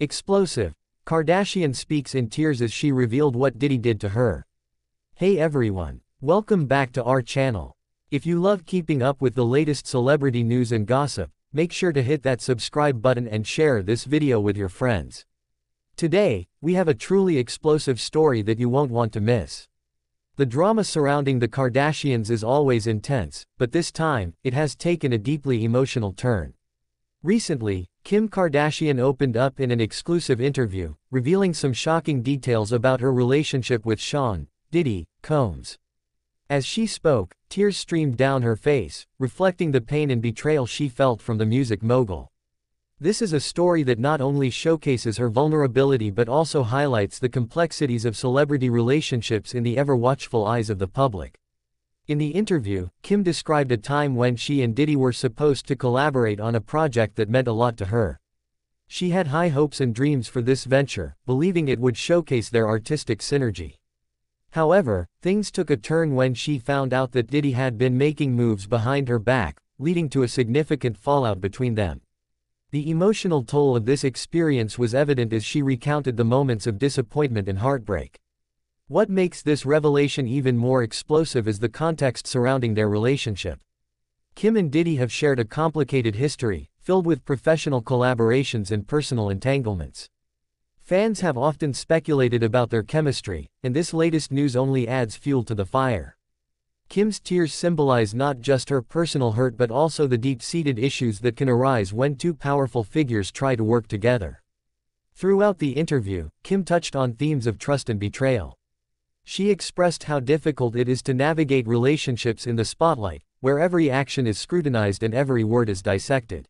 Explosive. Kardashian speaks in tears as she revealed what Diddy did to her. Hey everyone. Welcome back to our channel. If you love keeping up with the latest celebrity news and gossip, make sure to hit that subscribe button and share this video with your friends. Today, we have a truly explosive story that you won't want to miss. The drama surrounding the Kardashians is always intense, but this time, it has taken a deeply emotional turn. Recently, Kim Kardashian opened up in an exclusive interview, revealing some shocking details about her relationship with Sean, Diddy, Combs. As she spoke, tears streamed down her face, reflecting the pain and betrayal she felt from the music mogul. This is a story that not only showcases her vulnerability but also highlights the complexities of celebrity relationships in the ever-watchful eyes of the public. In the interview, Kim described a time when she and Diddy were supposed to collaborate on a project that meant a lot to her. She had high hopes and dreams for this venture, believing it would showcase their artistic synergy. However, things took a turn when she found out that Diddy had been making moves behind her back, leading to a significant fallout between them. The emotional toll of this experience was evident as she recounted the moments of disappointment and heartbreak. What makes this revelation even more explosive is the context surrounding their relationship. Kim and Diddy have shared a complicated history, filled with professional collaborations and personal entanglements. Fans have often speculated about their chemistry, and this latest news only adds fuel to the fire. Kim's tears symbolize not just her personal hurt but also the deep-seated issues that can arise when two powerful figures try to work together. Throughout the interview, Kim touched on themes of trust and betrayal. She expressed how difficult it is to navigate relationships in the spotlight, where every action is scrutinized and every word is dissected.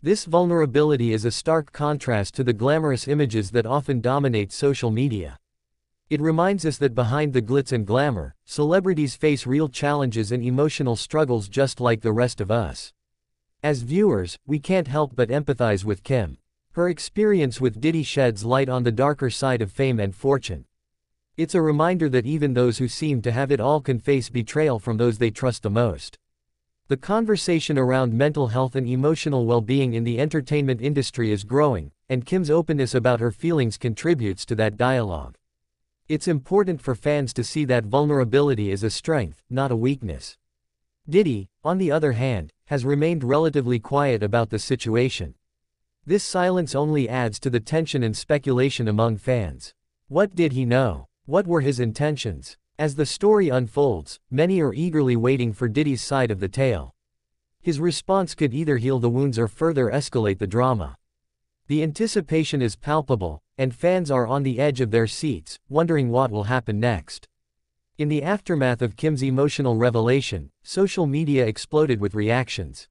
This vulnerability is a stark contrast to the glamorous images that often dominate social media. It reminds us that behind the glitz and glamour, celebrities face real challenges and emotional struggles just like the rest of us. As viewers, we can't help but empathize with Kim. Her experience with Diddy sheds light on the darker side of fame and fortune. It's a reminder that even those who seem to have it all can face betrayal from those they trust the most. The conversation around mental health and emotional well-being in the entertainment industry is growing, and Kim's openness about her feelings contributes to that dialogue. It's important for fans to see that vulnerability is a strength, not a weakness. Diddy, on the other hand, has remained relatively quiet about the situation. This silence only adds to the tension and speculation among fans. What did he know? What were his intentions? As the story unfolds, many are eagerly waiting for Diddy's side of the tale. His response could either heal the wounds or further escalate the drama. The anticipation is palpable, and fans are on the edge of their seats, wondering what will happen next. In the aftermath of Kim's emotional revelation, social media exploded with reactions.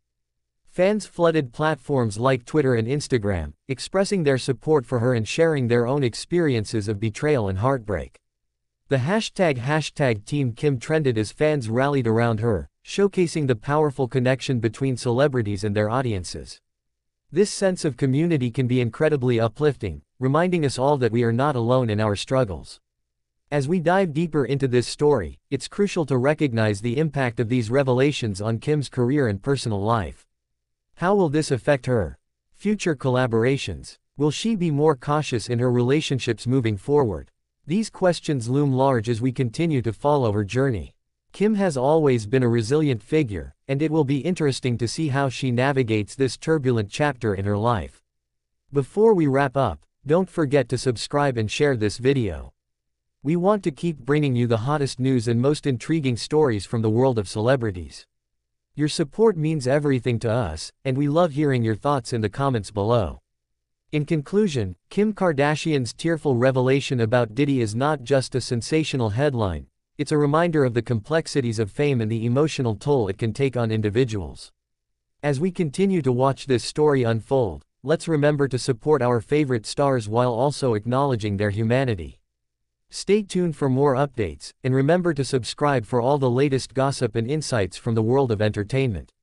Fans flooded platforms like Twitter and Instagram, expressing their support for her and sharing their own experiences of betrayal and heartbreak. The hashtag hashtag Team Kim trended as fans rallied around her, showcasing the powerful connection between celebrities and their audiences. This sense of community can be incredibly uplifting, reminding us all that we are not alone in our struggles. As we dive deeper into this story, it's crucial to recognize the impact of these revelations on Kim's career and personal life. How will this affect her? Future collaborations. Will she be more cautious in her relationships moving forward? These questions loom large as we continue to follow her journey. Kim has always been a resilient figure, and it will be interesting to see how she navigates this turbulent chapter in her life. Before we wrap up, don't forget to subscribe and share this video. We want to keep bringing you the hottest news and most intriguing stories from the world of celebrities. Your support means everything to us, and we love hearing your thoughts in the comments below. In conclusion, Kim Kardashian's tearful revelation about Diddy is not just a sensational headline, it's a reminder of the complexities of fame and the emotional toll it can take on individuals. As we continue to watch this story unfold, let's remember to support our favorite stars while also acknowledging their humanity. Stay tuned for more updates, and remember to subscribe for all the latest gossip and insights from the world of entertainment.